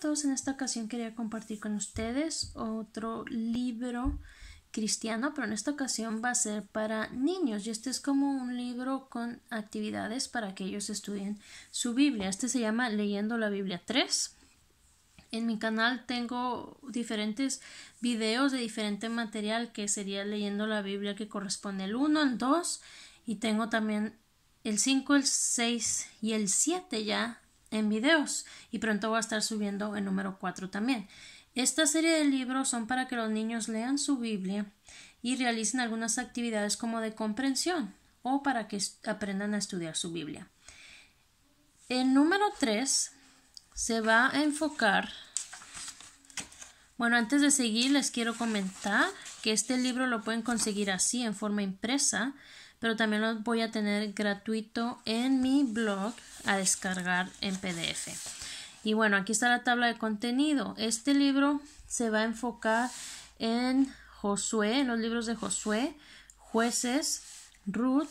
todos, en esta ocasión quería compartir con ustedes otro libro cristiano, pero en esta ocasión va a ser para niños y este es como un libro con actividades para que ellos estudien su Biblia. Este se llama Leyendo la Biblia 3. En mi canal tengo diferentes videos de diferente material que sería leyendo la Biblia que corresponde el 1, el 2 y tengo también el 5, el 6 y el 7 ya en videos y pronto voy a estar subiendo el número 4 también. Esta serie de libros son para que los niños lean su Biblia y realicen algunas actividades como de comprensión o para que aprendan a estudiar su Biblia. El número 3 se va a enfocar. Bueno, antes de seguir les quiero comentar que este libro lo pueden conseguir así en forma impresa pero también lo voy a tener gratuito en mi blog a descargar en PDF. Y bueno, aquí está la tabla de contenido. Este libro se va a enfocar en Josué, en los libros de Josué, jueces, Ruth,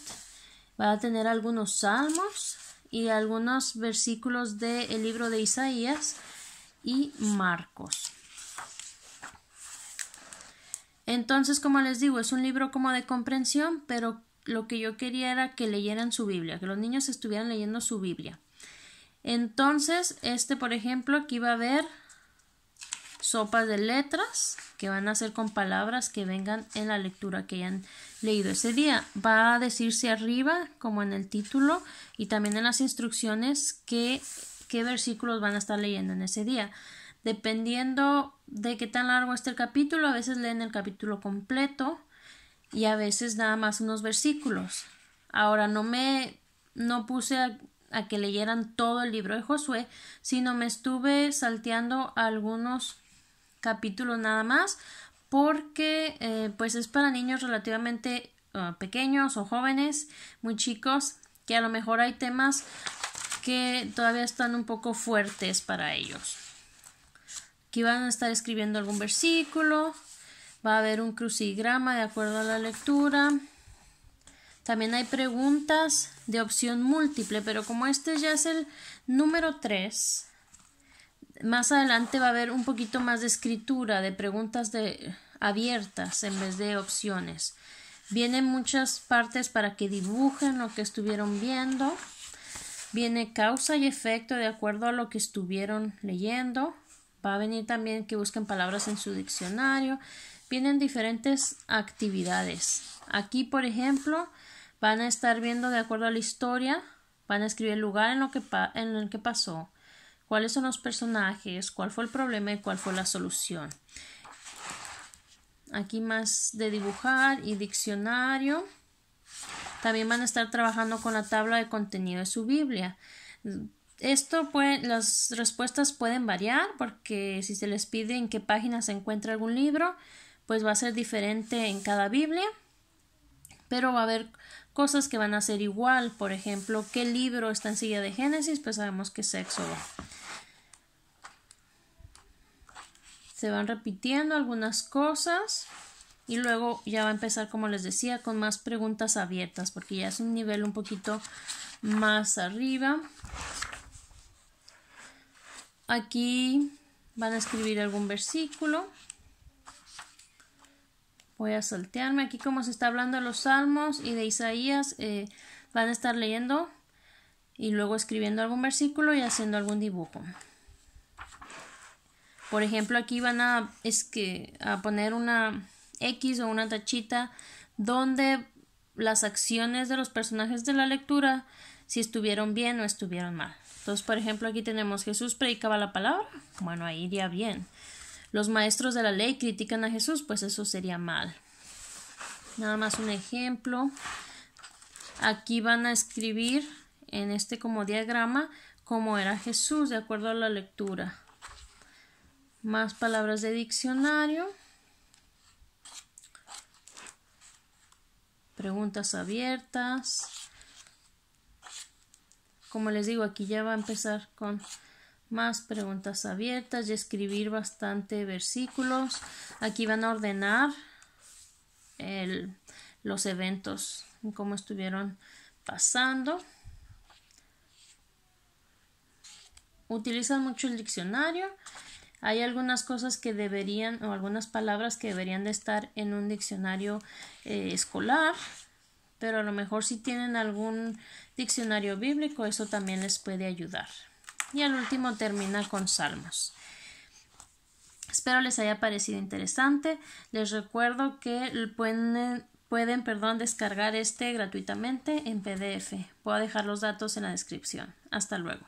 va a tener algunos salmos y algunos versículos del libro de Isaías y Marcos. Entonces, como les digo, es un libro como de comprensión, pero lo que yo quería era que leyeran su Biblia, que los niños estuvieran leyendo su Biblia. Entonces, este, por ejemplo, aquí va a haber sopas de letras que van a ser con palabras que vengan en la lectura que hayan leído ese día. Va a decirse arriba, como en el título, y también en las instrucciones, qué versículos van a estar leyendo en ese día. Dependiendo de qué tan largo esté el capítulo, a veces leen el capítulo completo y a veces nada más unos versículos. Ahora no me no puse a, que leyeran todo el libro de Josué, sino me estuve salteando algunos capítulos nada más porque eh, pues es para niños relativamente ah, pequeños o jóvenes, muy chicos, que a lo mejor hay temas que todavía están un poco fuertes para ellos. Aquí van a estar escribiendo algún versículo, Va a haber un crucigrama de acuerdo a la lectura. También hay preguntas de opción múltiple, pero como este ya es el número 3, más adelante va a haber un poquito más de escritura, de preguntas de, abiertas en vez de opciones. Vienen muchas partes para que dibujen lo que estuvieron viendo. Viene causa y efecto de acuerdo a lo que estuvieron leyendo. Va a venir también que busquen palabras en su diccionario vienen diferentes actividades. Aquí, por ejemplo, van a estar viendo de acuerdo a la historia, van a escribir el lugar en, lo que en el que pasó, cuáles son los personajes, cuál fue el problema y cuál fue la solución. Aquí más de dibujar y diccionario. También van a estar trabajando con la tabla de contenido de su Biblia. Esto puede, las respuestas pueden variar porque si se les pide en qué página se encuentra algún libro, pues va a ser diferente en cada Biblia, pero va a haber cosas que van a ser igual. Por ejemplo, ¿qué libro está en silla de Génesis? Pues sabemos que es Éxodo. Se van repitiendo algunas cosas y luego ya va a empezar, como les decía, con más preguntas abiertas, porque ya es un nivel un poquito más arriba. Aquí van a escribir algún versículo. Voy a saltearme aquí como se está hablando de los salmos y de Isaías. Eh, van a estar leyendo y luego escribiendo algún versículo y haciendo algún dibujo. Por ejemplo, aquí van a, es que, a poner una X o una tachita donde las acciones de los personajes de la lectura, si estuvieron bien o estuvieron mal. Entonces, por ejemplo, aquí tenemos Jesús predicaba la palabra. Bueno, ahí iría bien los maestros de la ley critican a Jesús, pues eso sería mal. Nada más un ejemplo. Aquí van a escribir en este como diagrama cómo era Jesús de acuerdo a la lectura. Más palabras de diccionario. Preguntas abiertas. Como les digo, aquí ya va a empezar con más preguntas abiertas y escribir bastante versículos. Aquí van a ordenar los eventos, cómo estuvieron pasando. utilizan mucho el diccionario. Hay algunas cosas que deberían o algunas palabras que deberían de estar en un diccionario eh, escolar, pero a lo mejor si tienen algún diccionario bíblico eso también les puede ayudar. Y al último termina con salmos. Espero les haya parecido interesante. Les recuerdo que pueden, descargar este gratuitamente en PDF. Puedo dejar los datos en la descripción. Hasta luego.